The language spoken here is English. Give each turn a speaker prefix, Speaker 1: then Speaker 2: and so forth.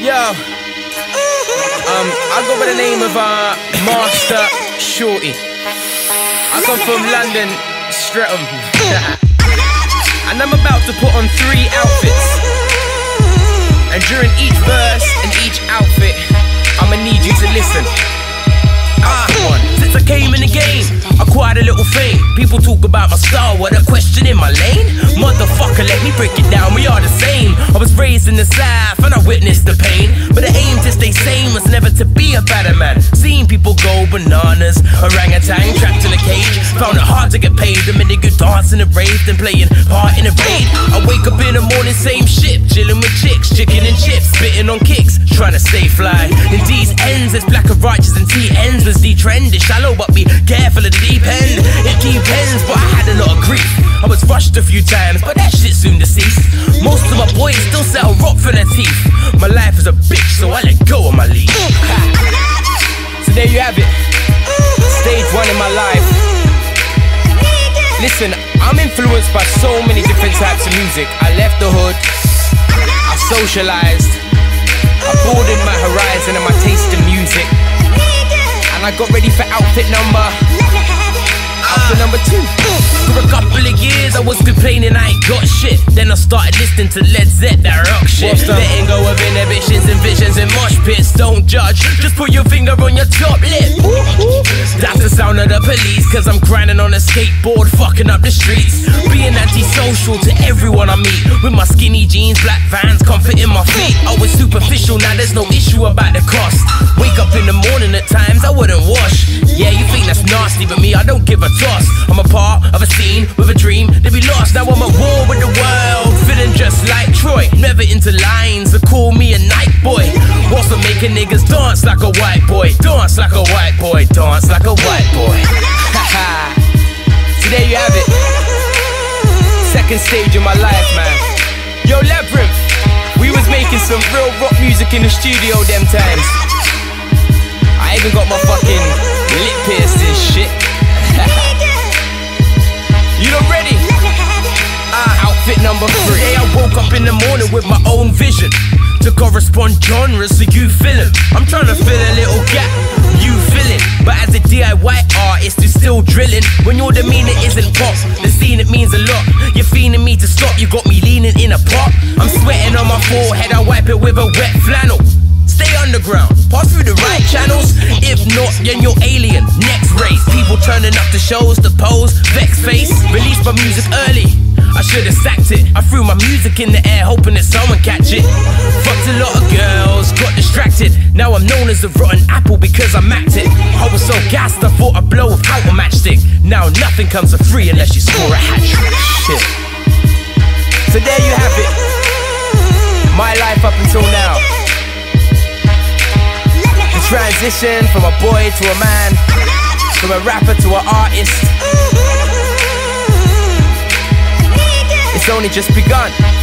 Speaker 1: Yo, um, I go by the name of uh, Master Shortie. I come from London, Streatham, and I'm about to put on three outfits. And during each verse and each outfit, I'ma need you to listen. Ah. Since I came in the game, acquired a little fame. People talk about my style, what a question in my lane. Me break it down. We are the same. I was raised in the south and I witnessed the pain. But the aim to stay sane was never to be a better man. Seeing people go bananas, orangutan trapped in a cage. Found it hard to get paid. The minute you dance in a rave, then playing part in a raid. I wake up in the morning, same shit, chilling with chicks, chicken and chips, spitting on kicks, trying to stay fly. In these ends, it's black and righteous, and T ends was the trend. It's shallow, but be careful of the deep end. It depends, but I had a lot of grief. I was rushed a few times, but still sell rock for their teeth. My life is a bitch, so I let go of my leash. so there you have it. Stage one in my life. Listen, I'm influenced by so many different types of music. I left the hood, I socialized, I broadened my horizon and my taste in music. And I got ready for outfit number. Outfit number two. For a couple of years, I was complaining I ain't got shit. Started listening to Led Zepp, that rock shit. Letting go of inhibitions and visions and mosh pits. Don't judge, just put your finger on your top lip. That's the sound of the police, cause I'm grinding on a skateboard, fucking up the streets. Being antisocial to everyone I meet. With my skinny jeans, black vans, comfort in my feet. I was superficial, now there's no issue about the cost. Wake up in the morning at times, I wouldn't wash. Yeah, you think that's nasty, but me, I don't give a toss. I'm a part of a scene with a dream to be lost. Now I'm at Never into lines, so call me a night boy. Also making niggas dance like a white boy, dance like a white boy, dance like a white boy. so there you have it. Second stage of my life, man. Yo, Labrinth, we was making some real rock music in the studio them times. I even got my fucking lip pierced woke up in the morning with my own vision to correspond genres so you feel it. I'm trying to fill a little gap, you fill it. But as a DIY artist, you're still drilling. When your demeanor isn't pop, the scene it means a lot. You're feeling me to stop, you got me leaning in a pot. I'm sweating on my forehead, I wipe it with a wet flannel. Stay underground, pass through the right channels. If not, then you're alien. Next race, people turning up to shows to pose, vex face. Release my music early. I should have sacked it. I threw my music in the air, hoping that someone catch it. Fucked a lot of girls, got distracted. Now I'm known as a rotten apple because I macked it. I was so gassed, I thought I'd blow without a matchstick. Now nothing comes for free unless you score a hat trick. So there you have it. My life up until now. The transition from a boy to a man, from a rapper to an artist. Only just begun.